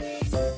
Bye.